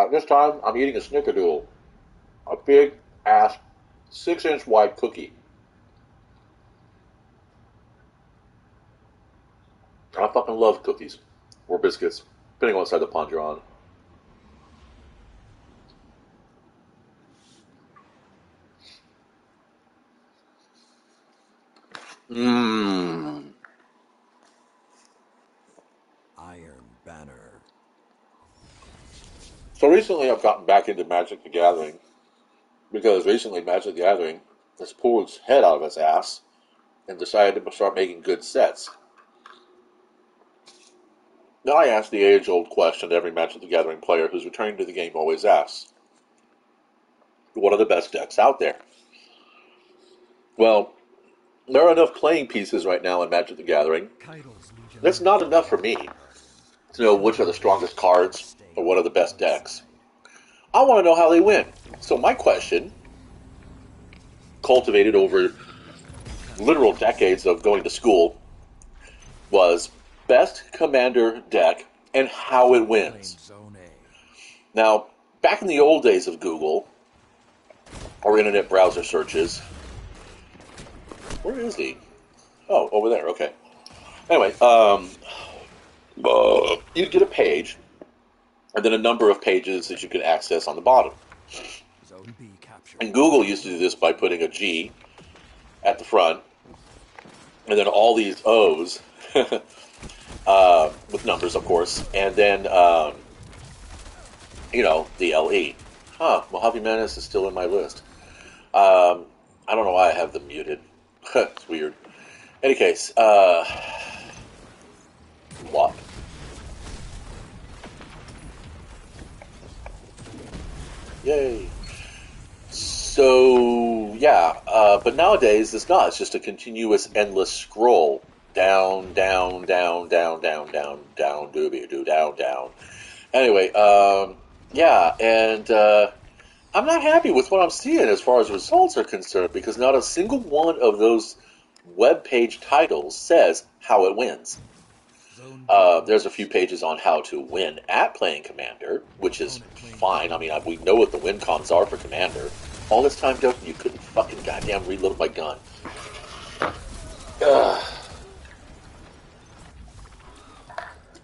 At this time, I'm eating a snickerdoodle, a big ass, six inch wide cookie. I fucking love cookies or biscuits, depending on what side of the pond you're on. Mmm. Recently, I've gotten back into Magic the Gathering because recently Magic the Gathering has pulled its head out of its ass and decided to start making good sets. Now I ask the age-old question that every Magic the Gathering player who's returning to the game always asks: What are the best decks out there? Well, there are enough playing pieces right now in Magic the Gathering. That's not enough for me to know which are the strongest cards or what are the best decks. I want to know how they win. So my question, cultivated over literal decades of going to school, was best commander deck and how it wins. Now, back in the old days of Google or internet browser searches, where is he? Oh, over there. Okay. Anyway, um, you'd get a page, and then a number of pages that you could access on the bottom. Zone B captured. And Google used to do this by putting a G at the front, and then all these O's uh, with numbers, of course, and then um, you know the LE. Huh? Mojave Menace is still in my list. Um, I don't know why I have them muted. it's weird. Any case, uh, what? Yay. So yeah, uh, but nowadays it's not. It's just a continuous, endless scroll down, down, down, down, down, down, down, doobie doo, down, down. Anyway, um, yeah, and uh, I'm not happy with what I'm seeing as far as results are concerned because not a single one of those web page titles says how it wins. Zone B Uh, there's a few pages on how to win at playing Commander, which is fine. I mean, I, we know what the win cons are for Commander. All this time, Doken, you couldn't fucking goddamn reload my gun. Ugh.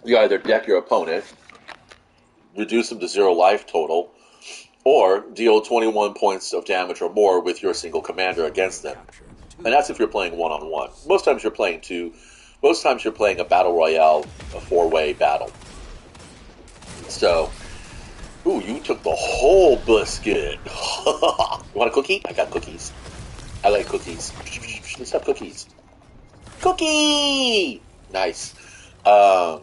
You either deck your opponent, reduce them to zero life total, or deal 21 points of damage or more with your single commander against them. And that's if you're playing one on one. Most times you're playing two. Most times you're playing a battle royale, a four way battle. So, ooh, you took the whole biscuit. you want a cookie? I got cookies. I like cookies. Let's have cookies. Cookie! Nice. Um,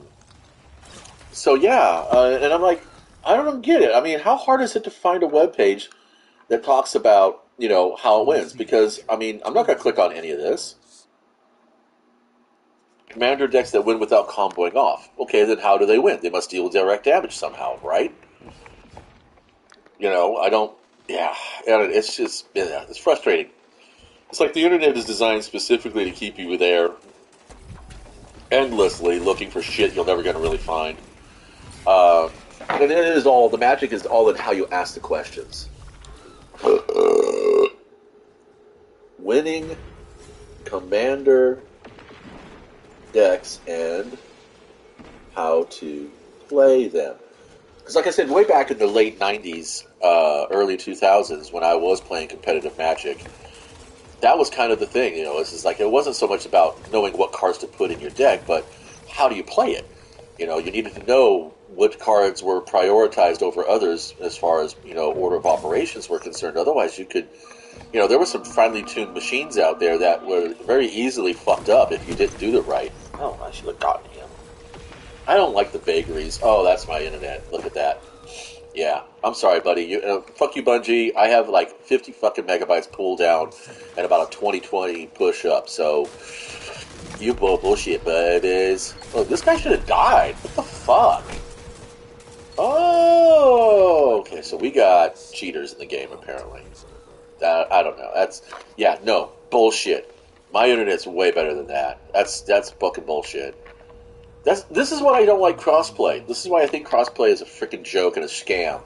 so yeah, uh, and I'm like, I don't get it. I mean, how hard is it to find a web page that talks about you know how it wins? Because I mean, I'm not going to click on any of this. Commander decks that win without comboing off. Okay, then how do they win? They must deal direct damage somehow, right? You know, I don't. Yeah, and it's just yeah, it's frustrating. It's like the internet is designed specifically to keep you there endlessly looking for shit you're never going to really find. Uh, and it is all the magic is all in how you ask the questions. Winning commander decks and how to play them. Because, like I said, way back in the late '90s, uh, early 2000s, when I was playing competitive Magic, that was kind of the thing. You know, it's just like it wasn't so much about knowing what cards to put in your deck, but how do you play it? You know, you needed to know which cards were prioritized over others as far as you know order of operations were concerned. Otherwise, you could, you know, there were some finely tuned machines out there that were very easily fucked up if you didn't do it right. Oh, I should have gotten him. I don't like the vagaries. Oh, that's my internet. Look at that. Yeah, I'm sorry, buddy. You, uh, fuck you, Bungie. I have like 50 fucking megabytes pulled down and about a 2020 push up. So you bull bullshit, babies. Oh, this guy should have died. What the fuck? So we got cheaters in the game apparently. That I don't know. That's yeah, no bullshit. My internet's way better than that. That's that's fucking bullshit. That's this is why I don't like crossplay. This is why I think crossplay is a freaking joke and a scam.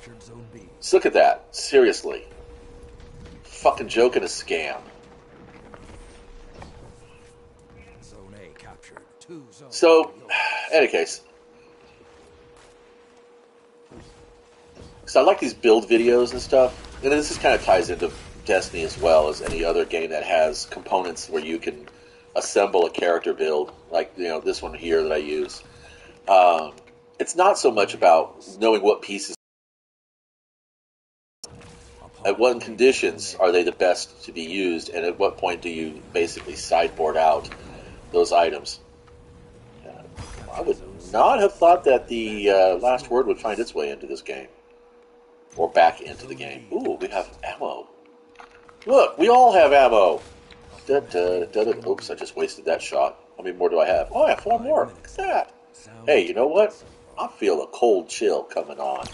Just look at that. Seriously. Fucking joke and a scam. Zone A. Two zones. So, yours. any case. So I like these build videos and stuff. And this is kind of ties into Destiny as well as any other game that has components where you can assemble a character build, like you know this one here that I use. Um, it's not so much about knowing what pieces, at what conditions are they the best to be used, and at what point do you basically sideboard out those items. Uh, I would not have thought that the uh, last word would find its way into this game. Or back into the game. Ooh, we have ammo. Look, we all have ammo. Da, da, da. Oops, I just wasted that shot. How many more do I have? Oh, I have four more. Look at that. Hey, you know what? I feel a cold chill coming on.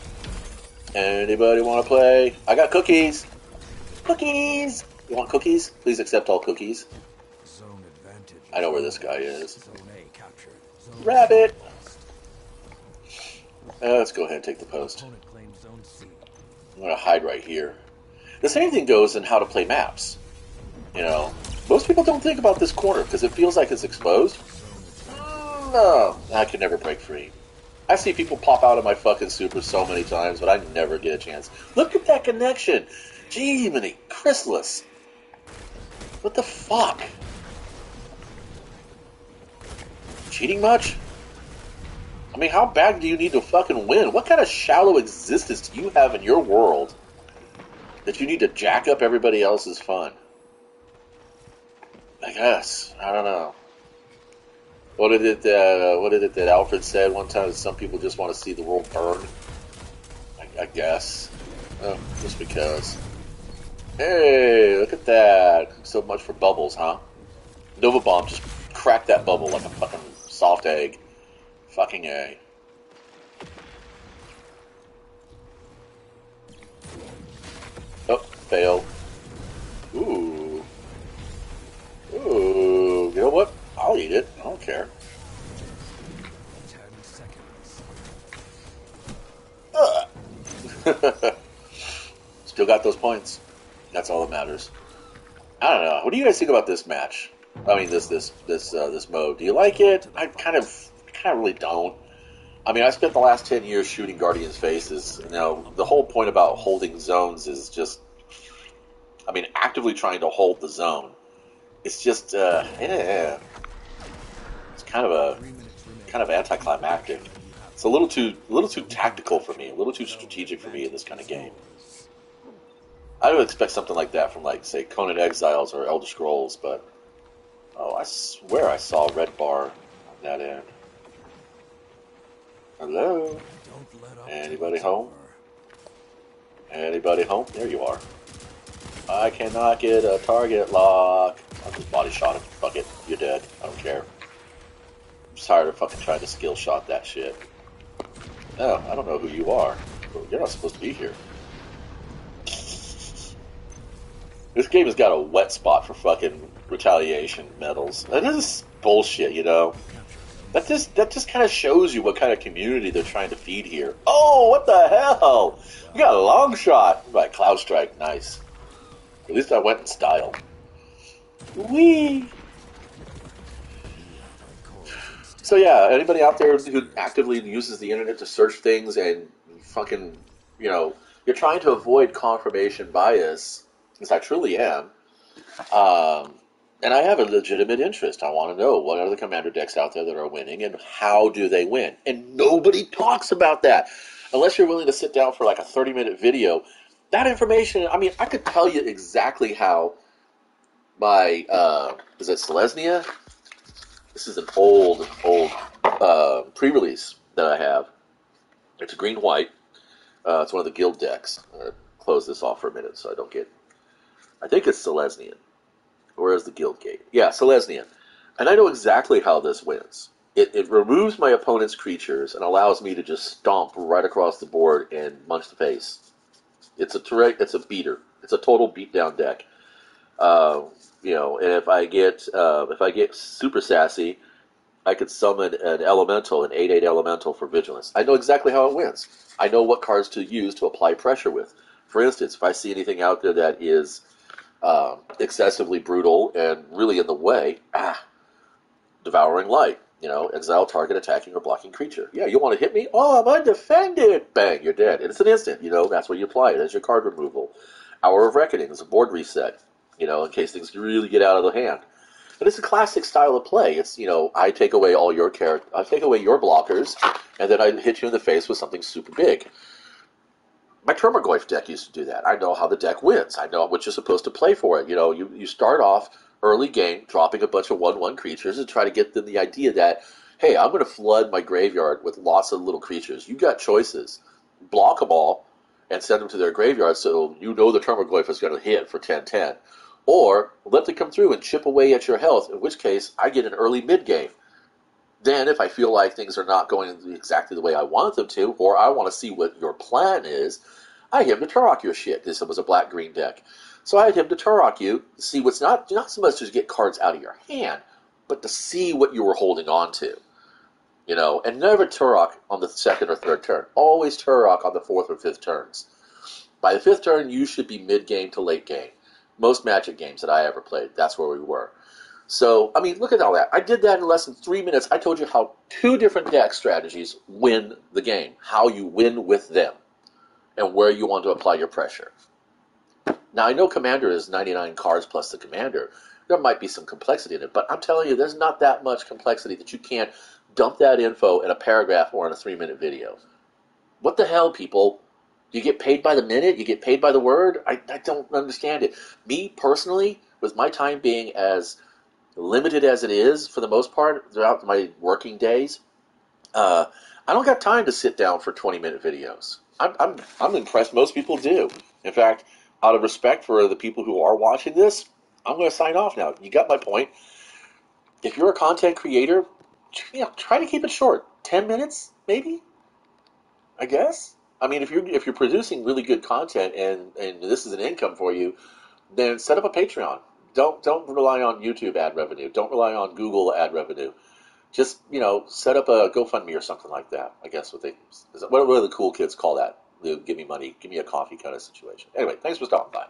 Anybody want to play? I got cookies. Cookies. You want cookies? Please accept all cookies. I know where this guy is. Rabbit. Uh, let's go ahead and take the post. I'm going to hide right here. The same thing goes in how to play maps. You know, most people don't think about this corner because it feels like it's exposed. Mm, No, I can never break free. I see people pop out of my fucking super so many times, but I never get a chance. Look at that connection. Gee, many Chrysalis. What the fuck? Cheating much? I mean, how bad do you need to fucking win? What kind of shallow existence do you have in your world that you need to jack up everybody else's fun? I guess. I don't know. What did it? Uh, what did it that Alfred said one time? That some people just want to see the world burn. I, I guess. Oh, just because. Hey, look at that! So much for bubbles, huh? Nova Bomb just cracked that bubble like a fucking soft egg. Fucking a. Oh, fail. Ooh. Ooh. You know what? I'll eat it. I don't care. Still got those points. That's all that matters. I don't know. What do you guys think about this match? I mean, this this this uh, this mode. Do you like it? I kind of of really don't. I mean, I spent the last ten years shooting Guardians' faces. You know, the whole point about holding zones is just, I mean, actively trying to hold the zone. It's just, uh, yeah, it's kind of a kind of anticlimactic. It's a little too a little too tactical for me, a little too strategic for me in this kind of game. I would expect something like that from, like, say, Conan Exiles or Elder Scrolls, but oh, I swear I saw a red bar on that end. Hello, Anybody home? anybody home? There you are. I cannot get a target lock. I just body shot him. Fuck it, you're dead. I don't care. I'm tired of fucking trying to skill shot that shit. No, I don't know who you are. You're not supposed to be here. This game has got a wet spot for fucking retaliation medals. That is bullshit, you know. That just that just kind of shows you what kind of community they're trying to feed here. Oh, what the hell? We got a long shot by Cloud Strike. Nice. At least I went in style. Wee. So yeah, anybody out there who actively uses the internet to search things and fucking, you know, you're trying to avoid confirmation bias, as I truly am. Um, and I have a legitimate interest. I want to know what are the commander decks out there that are winning and how do they win. And nobody talks about that unless you're willing to sit down for like a 30 minute video. That information, I mean, I could tell you exactly how my, uh, is it Selesnya? This is an old, old uh, pre release that I have. It's a green white. Uh, it's one of the guild decks. I'm going to close this off for a minute so I don't get. I think it's Selesnian. Is the guild gate? Yeah, Selesnian. And I know exactly how this wins. It, it removes my opponent's creatures and allows me to just stomp right across the board and munch the face. It's a direct, it's a beater. It's a total beatdown deck. Uh, you know, and if I get uh, if I get super sassy, I could summon an elemental, an 8 8 elemental for vigilance. I know exactly how it wins. I know what cards to use to apply pressure with. For instance, if I see anything out there that is um, excessively brutal and really in the way, ah, devouring light. You know, exile target attacking or blocking creature. Yeah, you want to hit me? Oh, I'm undefended. Bang, you're dead. And it's an instant. You know, that's where you apply it as your card removal. Hour of Reckoning is a board reset. You know, in case things really get out of the hand. And it's a classic style of play. It's you know, I take away all your character, I take away your blockers, and then I hit you in the face with something super big. My Tarmogoyf deck used to do that. I know how the deck wins. I know what you're supposed to play for it. You know, you, you start off early game dropping a bunch of one one creatures and try to get them the idea that, hey, I'm going to flood my graveyard with lots of little creatures. You got choices. Block them all and send them to their graveyard so you know the Tarmogoyf is going to hit for 10-10. Or let them come through and chip away at your health, in which case I get an early mid game. Then, if I feel like things are not going exactly the way I want them to, or I want to see what your plan is, I Hymn to Tourach your shit. This was a black green deck. So I Hymn to Tourach you, see what's not not so much to get cards out of your hand, but to see what you were holding on to. You know, and never Tourach on the second or third turn. Always Tourach on the fourth or fifth turns. By the fifth turn, you should be mid game to late game most Magic games that I ever played. That's where we were. So, I mean, look at all that. I did that in less than three minutes. I told you how two different deck strategies win the game, how you win with them, and where you want to apply your pressure. Now, I know Commander is 99 cards plus the Commander. There might be some complexity in it, but I'm telling you, there's not that much complexity that you can't dump that info in a paragraph or in a three minute video. What the hell, people? You get paid by the minute, you get paid by the word. I, I don't understand it. Me personally, with my time being as limited as it is for the most part throughout my working days, uh, I don't got time to sit down for 20 minute videos. I'm, I'm, I'm impressed most people do. In fact, out of respect for the people who are watching this, I'm going to sign off now. You got my point. If you're a content creator, you know, try to keep it short. 10 minutes, maybe? I guess? I mean, if you're if you're producing really good content and and this is an income for you, then set up a Patreon. Don't don't rely on YouTube ad revenue. Don't rely on Google ad revenue. Just you know, set up a GoFundMe or something like that. I guess what they what, what do the cool kids call that? They give me money, give me a coffee kind of situation. Anyway, thanks for stopping by.